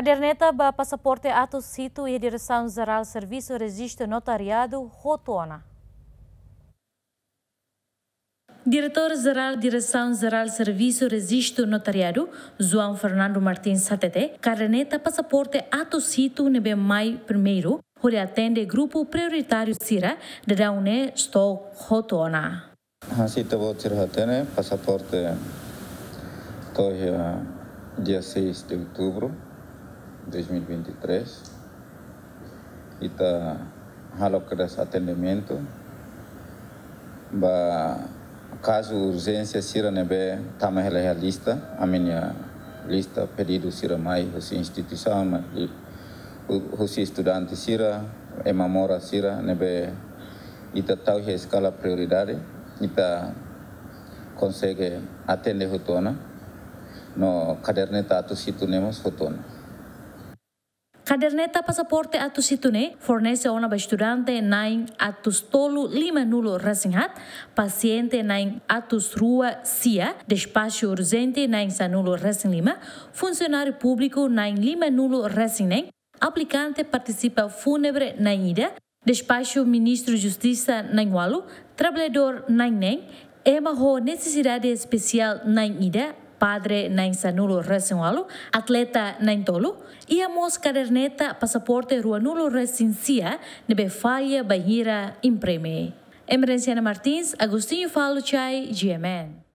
Caderneta ba passaporte ato situ e direção geral serviço registro notariado rotona. Diretor-Geral Direção Geral Serviço Registro Notariado, João Fernando Martins Satete, caderneta passaporte ato situ nebe mai primeiro, onde atende grupo prioritário Sira, de Daune Sto Rotona. Hasita voucher hatene, passaporte toja dia 6 de outubro 2023. Ita halokras atendimento. Ba caso urgência sira nebe tama hele a lista, a minha lista pedido sira mai hosi instituição, hosi estudante sira, emamora sira nebe ita tau escala prioridade, ita consegue atender rotona no caderneta atu situ nemos. Caderneta passaporte atu situne fornece ona ba estudante nain atus tolu lima nulo rasinhat, paciente nain atus rua sia, despacho urgente nain sanulo rasin lima, funcionário público nain lima nulo rasinem, aplicante participa fúnebre nain ida, despacho ministro justiça nain walu, trabalhador nain nem, ema necessidade especial nain ida, padre nain sanulo resinwalu, atleta nain tolu, e a mos caderneta passaporte rua nulo resincia nebe falha banheira impreme. Emerenciana Martins, Agostinho Falo Chai, GMN.